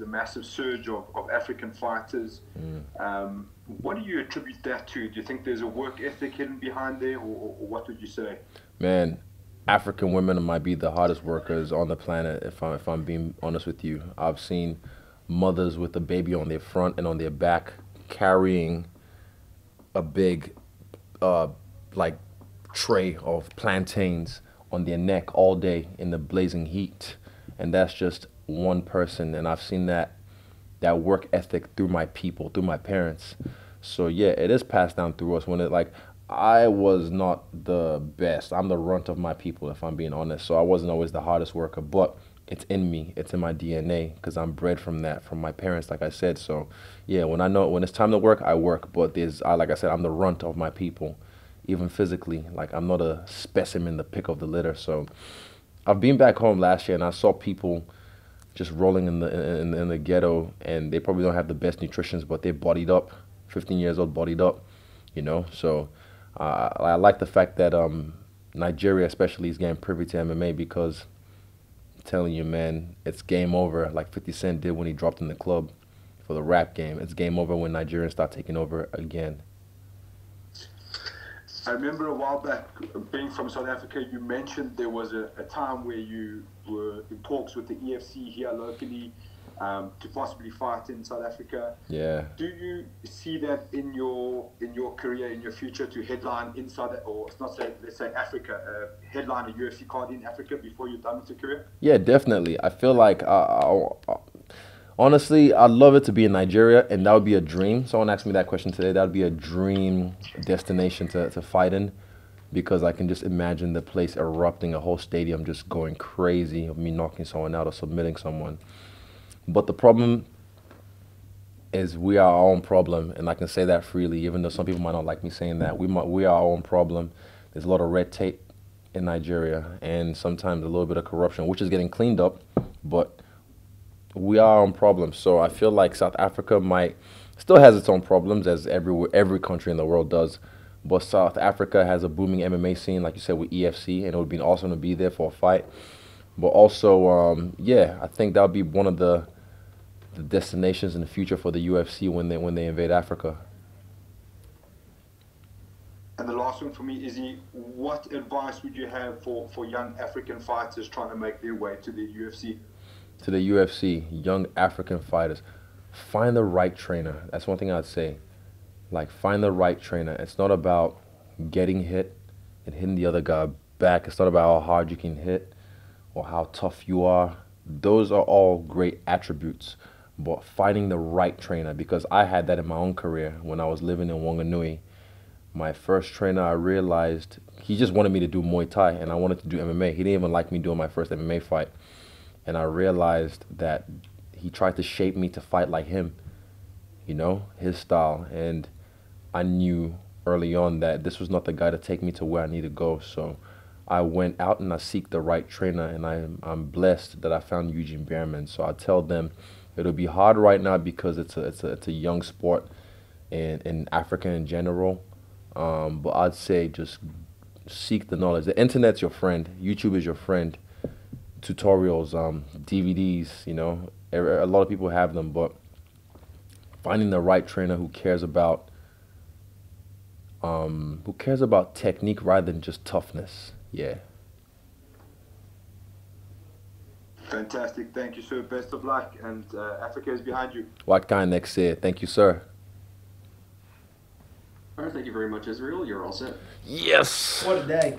a massive surge of, of African fighters. Mm. Um, what do you attribute that to? Do you think there's a work ethic hidden behind there, or, or what would you say? Man, African women might be the hardest workers on the planet. If I'm if I'm being honest with you, I've seen mothers with a baby on their front and on their back carrying a big, uh, like tray of plantains on their neck all day in the blazing heat, and that's just one person. And I've seen that that work ethic through my people, through my parents. So yeah, it is passed down through us. When it like I was not the best. I'm the runt of my people, if I'm being honest. So I wasn't always the hardest worker, but it's in me. It's in my DNA because I'm bred from that, from my parents, like I said. So yeah, when I know when it's time to work, I work. But there's, I, like I said, I'm the runt of my people, even physically. Like I'm not a specimen, the pick of the litter. So I've been back home last year and I saw people just rolling in the in, in the ghetto, and they probably don't have the best nutrition, but they're bodied up, 15 years old, bodied up, you know. So uh, I like the fact that um, Nigeria, especially, is getting privy to MMA because I'm telling you, man, it's game over. Like 50 Cent did when he dropped in the club for the rap game. It's game over when Nigerians start taking over again. I remember a while back, being from South Africa, you mentioned there was a, a time where you were in talks with the EFC here locally um, to possibly fight in South Africa. Yeah. Do you see that in your in your career, in your future, to headline in South or it's not say let's say Africa, uh, headline a UFC card in Africa before you're done with your career? Yeah, definitely. I feel like I, I, I, honestly, I'd love it to be in Nigeria, and that would be a dream. Someone asked me that question today. That would be a dream destination to to fight in because I can just imagine the place erupting, a whole stadium just going crazy, of me knocking someone out or submitting someone. But the problem is we are our own problem, and I can say that freely, even though some people might not like me saying that. We might, we are our own problem. There's a lot of red tape in Nigeria, and sometimes a little bit of corruption, which is getting cleaned up, but we are on problems. So I feel like South Africa might still has its own problems, as every every country in the world does. But South Africa has a booming MMA scene, like you said, with EFC, and it would be awesome to be there for a fight. But also, um, yeah, I think that would be one of the the destinations in the future for the UFC when they when they invade Africa. And the last one for me is what advice would you have for, for young African fighters trying to make their way to the UFC? To the UFC, young African fighters, find the right trainer. That's one thing I'd say. Like find the right trainer. It's not about getting hit and hitting the other guy back. It's not about how hard you can hit or how tough you are. Those are all great attributes but finding the right trainer because I had that in my own career when I was living in Wanganui. My first trainer, I realized he just wanted me to do Muay Thai and I wanted to do MMA. He didn't even like me doing my first MMA fight. And I realized that he tried to shape me to fight like him, you know, his style. And I knew early on that this was not the guy to take me to where I need to go. So I went out and I seek the right trainer, and I, I'm blessed that I found Eugene Bareman. So I tell them It'll be hard right now because it's a it's a it's a young sport, in in Africa in general. Um, but I'd say just seek the knowledge. The internet's your friend. YouTube is your friend. Tutorials, um, DVDs. You know, a lot of people have them, but finding the right trainer who cares about um, who cares about technique rather than just toughness. Yeah. Fantastic. Thank you, sir. Best of luck. And uh, Africa is behind you. What kind next year? Thank you, sir. All right. Thank you very much, Israel. You're all set. Yes. What a day.